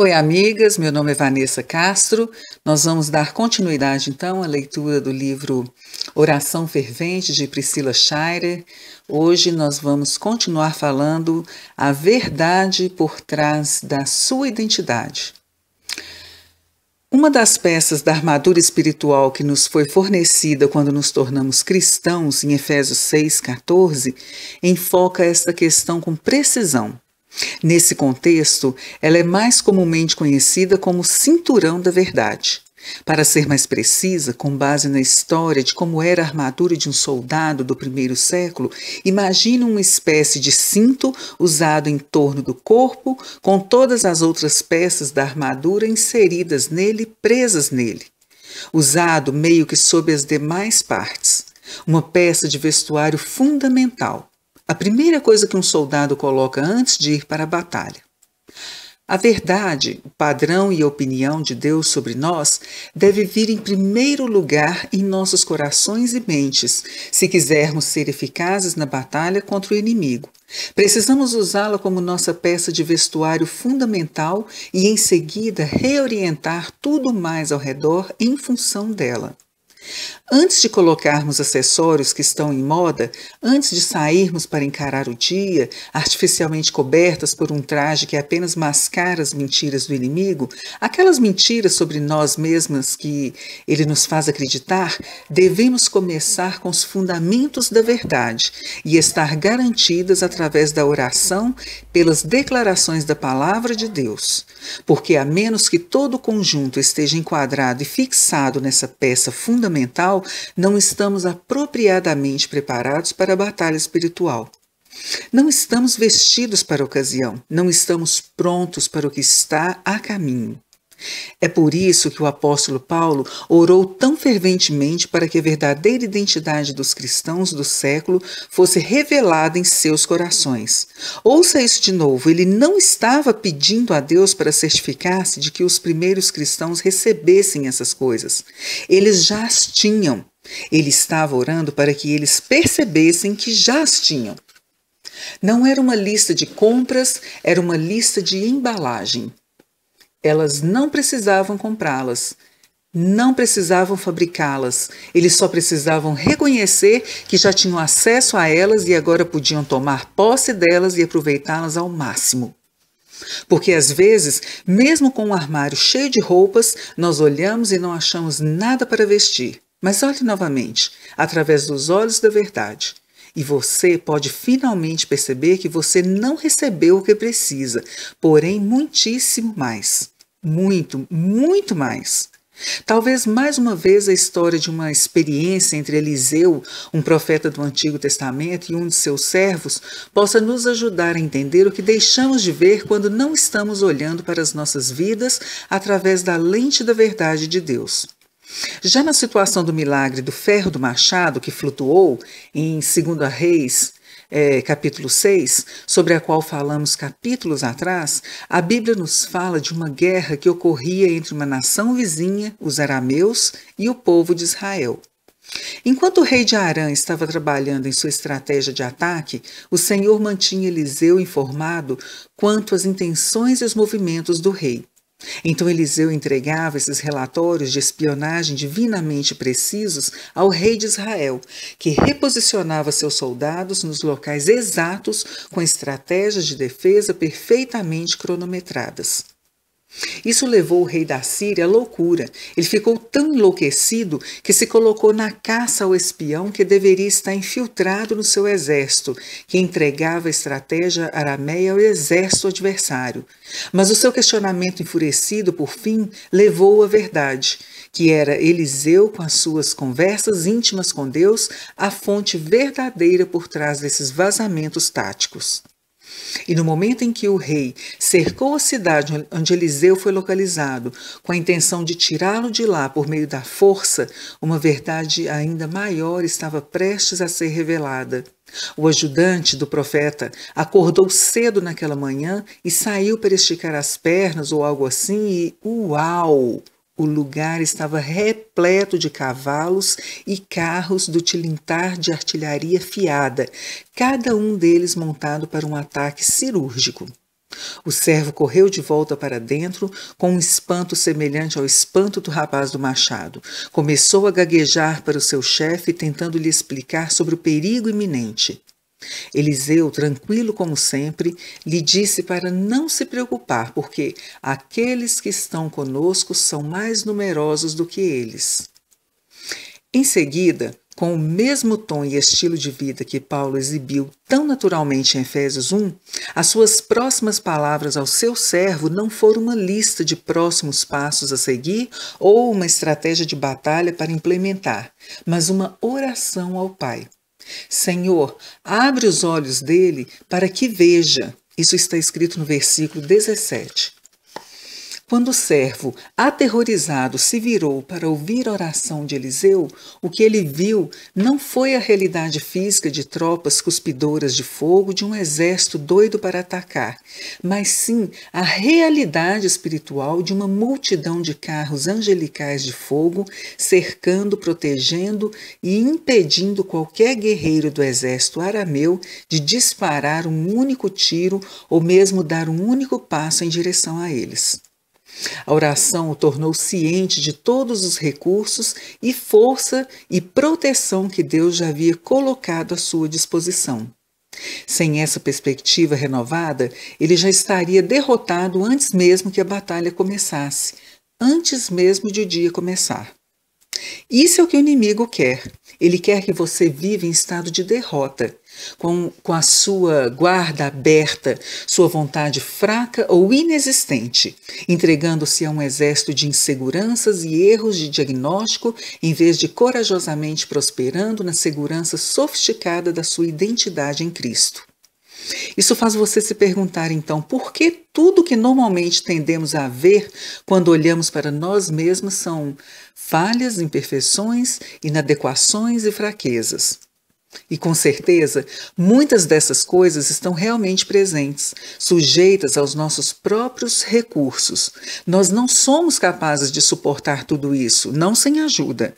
Oi, amigas, meu nome é Vanessa Castro. Nós vamos dar continuidade então à leitura do livro Oração Fervente de Priscila Schreier. Hoje nós vamos continuar falando a verdade por trás da sua identidade. Uma das peças da armadura espiritual que nos foi fornecida quando nos tornamos cristãos, em Efésios 6,14, enfoca esta questão com precisão. Nesse contexto, ela é mais comumente conhecida como cinturão da verdade. Para ser mais precisa, com base na história de como era a armadura de um soldado do primeiro século, imagine uma espécie de cinto usado em torno do corpo, com todas as outras peças da armadura inseridas nele, presas nele. Usado meio que sob as demais partes. Uma peça de vestuário fundamental a primeira coisa que um soldado coloca antes de ir para a batalha. A verdade, o padrão e a opinião de Deus sobre nós deve vir em primeiro lugar em nossos corações e mentes, se quisermos ser eficazes na batalha contra o inimigo. Precisamos usá-la como nossa peça de vestuário fundamental e, em seguida, reorientar tudo mais ao redor em função dela. Antes de colocarmos acessórios que estão em moda, antes de sairmos para encarar o dia, artificialmente cobertas por um traje que apenas mascara as mentiras do inimigo, aquelas mentiras sobre nós mesmas que ele nos faz acreditar, devemos começar com os fundamentos da verdade e estar garantidas através da oração pelas declarações da palavra de Deus. Porque a menos que todo o conjunto esteja enquadrado e fixado nessa peça fundamental, não estamos apropriadamente preparados para a batalha espiritual. Não estamos vestidos para a ocasião, não estamos prontos para o que está a caminho. É por isso que o apóstolo Paulo orou tão ferventemente para que a verdadeira identidade dos cristãos do século fosse revelada em seus corações. Ouça isso de novo: ele não estava pedindo a Deus para certificar-se de que os primeiros cristãos recebessem essas coisas. Eles já as tinham. Ele estava orando para que eles percebessem que já as tinham. Não era uma lista de compras, era uma lista de embalagem. Elas não precisavam comprá-las, não precisavam fabricá-las, eles só precisavam reconhecer que já tinham acesso a elas e agora podiam tomar posse delas e aproveitá-las ao máximo. Porque às vezes, mesmo com um armário cheio de roupas, nós olhamos e não achamos nada para vestir. Mas olhe novamente, através dos olhos da verdade. E você pode finalmente perceber que você não recebeu o que precisa, porém muitíssimo mais. Muito, muito mais. Talvez mais uma vez a história de uma experiência entre Eliseu, um profeta do Antigo Testamento, e um de seus servos possa nos ajudar a entender o que deixamos de ver quando não estamos olhando para as nossas vidas através da lente da verdade de Deus. Já na situação do milagre do ferro do machado que flutuou em 2 Reis, é, capítulo 6, sobre a qual falamos capítulos atrás, a Bíblia nos fala de uma guerra que ocorria entre uma nação vizinha, os arameus, e o povo de Israel. Enquanto o rei de Arã estava trabalhando em sua estratégia de ataque, o Senhor mantinha Eliseu informado quanto às intenções e os movimentos do rei. Então Eliseu entregava esses relatórios de espionagem divinamente precisos ao rei de Israel, que reposicionava seus soldados nos locais exatos com estratégias de defesa perfeitamente cronometradas. Isso levou o rei da Síria à loucura. Ele ficou tão enlouquecido que se colocou na caça ao espião que deveria estar infiltrado no seu exército, que entregava a estratégia arameia ao exército adversário. Mas o seu questionamento enfurecido, por fim, levou à verdade, que era Eliseu, com as suas conversas íntimas com Deus, a fonte verdadeira por trás desses vazamentos táticos. E no momento em que o rei cercou a cidade onde Eliseu foi localizado, com a intenção de tirá-lo de lá por meio da força, uma verdade ainda maior estava prestes a ser revelada. O ajudante do profeta acordou cedo naquela manhã e saiu para esticar as pernas ou algo assim, e uau! O lugar estava repleto de cavalos e carros do tilintar de artilharia fiada, cada um deles montado para um ataque cirúrgico. O servo correu de volta para dentro, com um espanto semelhante ao espanto do rapaz do machado. Começou a gaguejar para o seu chefe, tentando lhe explicar sobre o perigo iminente. Eliseu, tranquilo como sempre, lhe disse para não se preocupar, porque aqueles que estão conosco são mais numerosos do que eles. Em seguida, com o mesmo tom e estilo de vida que Paulo exibiu tão naturalmente em Efésios 1, as suas próximas palavras ao seu servo não foram uma lista de próximos passos a seguir ou uma estratégia de batalha para implementar, mas uma oração ao Pai. Senhor, abre os olhos dele para que veja. Isso está escrito no versículo 17. Quando o servo, aterrorizado, se virou para ouvir a oração de Eliseu, o que ele viu não foi a realidade física de tropas cuspidoras de fogo de um exército doido para atacar, mas sim a realidade espiritual de uma multidão de carros angelicais de fogo cercando, protegendo e impedindo qualquer guerreiro do exército arameu de disparar um único tiro ou mesmo dar um único passo em direção a eles. A oração o tornou ciente de todos os recursos e força e proteção que Deus já havia colocado à sua disposição. Sem essa perspectiva renovada, ele já estaria derrotado antes mesmo que a batalha começasse, antes mesmo de o dia começar. Isso é o que o inimigo quer. Ele quer que você viva em estado de derrota, com, com a sua guarda aberta, sua vontade fraca ou inexistente, entregando-se a um exército de inseguranças e erros de diagnóstico, em vez de corajosamente prosperando na segurança sofisticada da sua identidade em Cristo. Isso faz você se perguntar então por que tudo que normalmente tendemos a ver quando olhamos para nós mesmos são falhas, imperfeições, inadequações e fraquezas. E com certeza, muitas dessas coisas estão realmente presentes, sujeitas aos nossos próprios recursos. Nós não somos capazes de suportar tudo isso, não sem ajuda.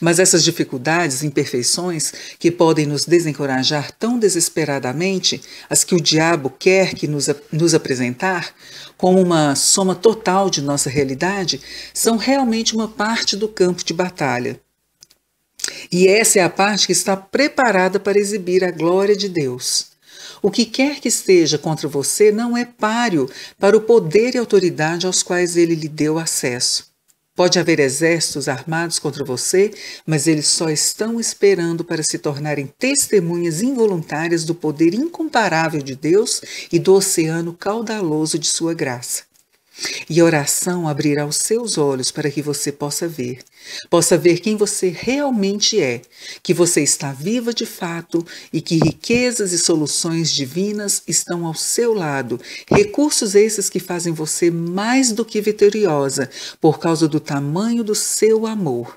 Mas essas dificuldades imperfeições que podem nos desencorajar tão desesperadamente, as que o diabo quer que nos, nos apresentar, como uma soma total de nossa realidade, são realmente uma parte do campo de batalha. E essa é a parte que está preparada para exibir a glória de Deus. O que quer que esteja contra você não é páreo para o poder e autoridade aos quais ele lhe deu acesso. Pode haver exércitos armados contra você, mas eles só estão esperando para se tornarem testemunhas involuntárias do poder incomparável de Deus e do oceano caudaloso de sua graça. E a oração abrirá os seus olhos para que você possa ver, possa ver quem você realmente é, que você está viva de fato e que riquezas e soluções divinas estão ao seu lado, recursos esses que fazem você mais do que vitoriosa por causa do tamanho do seu amor.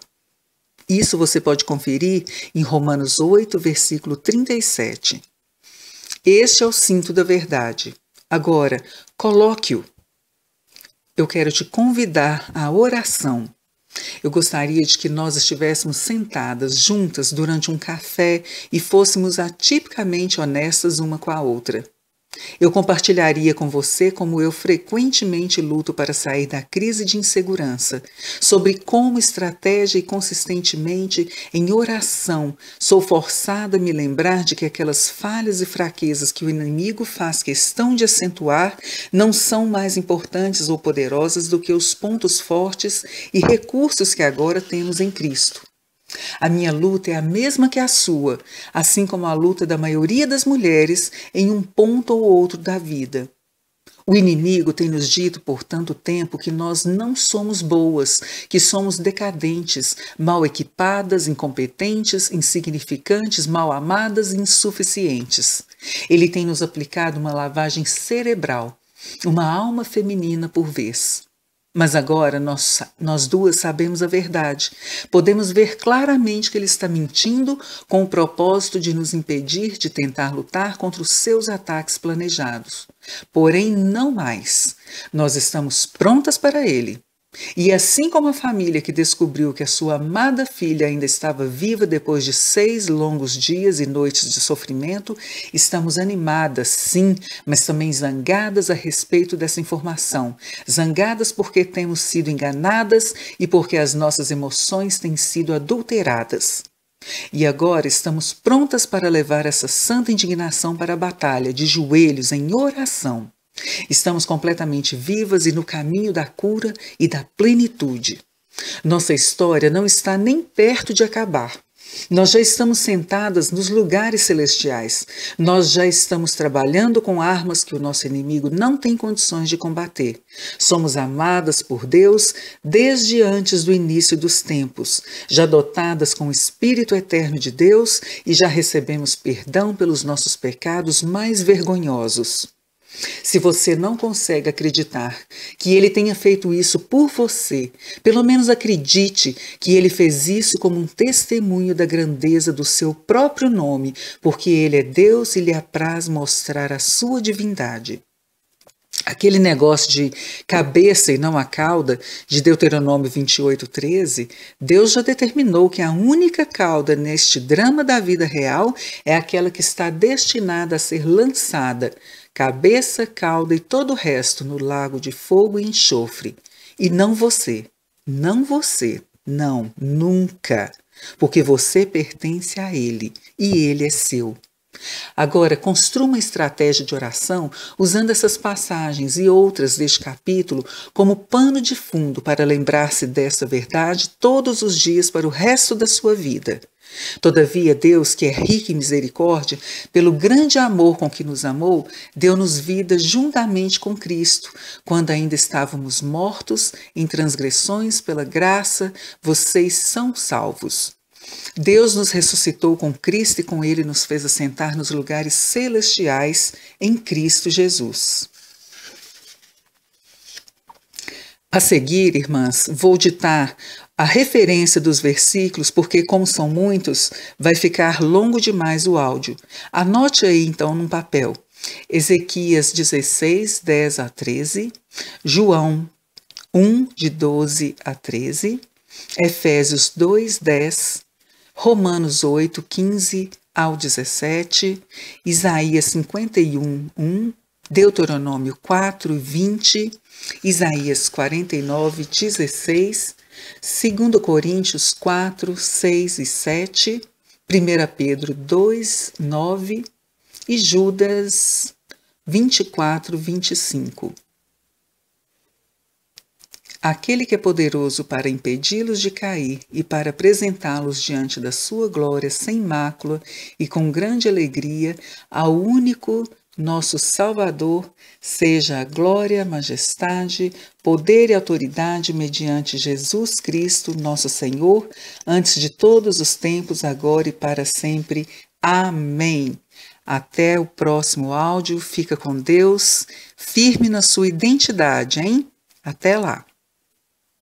Isso você pode conferir em Romanos 8, versículo 37. Este é o cinto da verdade. Agora, coloque-o eu quero te convidar à oração. Eu gostaria de que nós estivéssemos sentadas juntas durante um café e fôssemos atipicamente honestas uma com a outra. Eu compartilharia com você como eu frequentemente luto para sair da crise de insegurança, sobre como estratégia e consistentemente em oração sou forçada a me lembrar de que aquelas falhas e fraquezas que o inimigo faz questão de acentuar não são mais importantes ou poderosas do que os pontos fortes e recursos que agora temos em Cristo. A minha luta é a mesma que a sua, assim como a luta da maioria das mulheres em um ponto ou outro da vida. O inimigo tem nos dito por tanto tempo que nós não somos boas, que somos decadentes, mal equipadas, incompetentes, insignificantes, mal amadas e insuficientes. Ele tem nos aplicado uma lavagem cerebral, uma alma feminina por vez. Mas agora nós, nós duas sabemos a verdade. Podemos ver claramente que ele está mentindo com o propósito de nos impedir de tentar lutar contra os seus ataques planejados. Porém, não mais. Nós estamos prontas para ele. E assim como a família que descobriu que a sua amada filha ainda estava viva depois de seis longos dias e noites de sofrimento, estamos animadas, sim, mas também zangadas a respeito dessa informação. Zangadas porque temos sido enganadas e porque as nossas emoções têm sido adulteradas. E agora estamos prontas para levar essa santa indignação para a batalha, de joelhos, em oração. Estamos completamente vivas e no caminho da cura e da plenitude. Nossa história não está nem perto de acabar. Nós já estamos sentadas nos lugares celestiais. Nós já estamos trabalhando com armas que o nosso inimigo não tem condições de combater. Somos amadas por Deus desde antes do início dos tempos, já dotadas com o Espírito eterno de Deus e já recebemos perdão pelos nossos pecados mais vergonhosos. Se você não consegue acreditar que ele tenha feito isso por você, pelo menos acredite que ele fez isso como um testemunho da grandeza do seu próprio nome, porque ele é Deus e lhe apraz mostrar a sua divindade. Aquele negócio de cabeça e não a cauda, de Deuteronômio 28, 13, Deus já determinou que a única cauda neste drama da vida real é aquela que está destinada a ser lançada cabeça, cauda e todo o resto no lago de fogo e enxofre. E não você, não você, não, nunca, porque você pertence a Ele e Ele é seu. Agora, construa uma estratégia de oração usando essas passagens e outras deste capítulo como pano de fundo para lembrar-se dessa verdade todos os dias para o resto da sua vida. Todavia, Deus, que é rico em misericórdia, pelo grande amor com que nos amou, deu-nos vida juntamente com Cristo, quando ainda estávamos mortos em transgressões, pela graça, vocês são salvos. Deus nos ressuscitou com Cristo e com Ele nos fez assentar nos lugares celestiais em Cristo Jesus. A seguir, irmãs, vou ditar a referência dos versículos, porque, como são muitos, vai ficar longo demais o áudio. Anote aí então num papel. Ezequias 16, 10 a 13, João 1, de 12 a 13, Efésios 2, 10, Romanos 8, 15 ao 17, Isaías 51, 1, Deuteronômio 4, 20, Isaías 49, 16, 2 Coríntios 4, 6 e 7, 1 Pedro 2, 9 e Judas 24, 25. Aquele que é poderoso para impedi-los de cair e para apresentá-los diante da sua glória sem mácula e com grande alegria ao único nosso Salvador, seja a glória, majestade, poder e autoridade mediante Jesus Cristo, nosso Senhor, antes de todos os tempos, agora e para sempre. Amém. Até o próximo áudio. Fica com Deus, firme na sua identidade, hein? Até lá.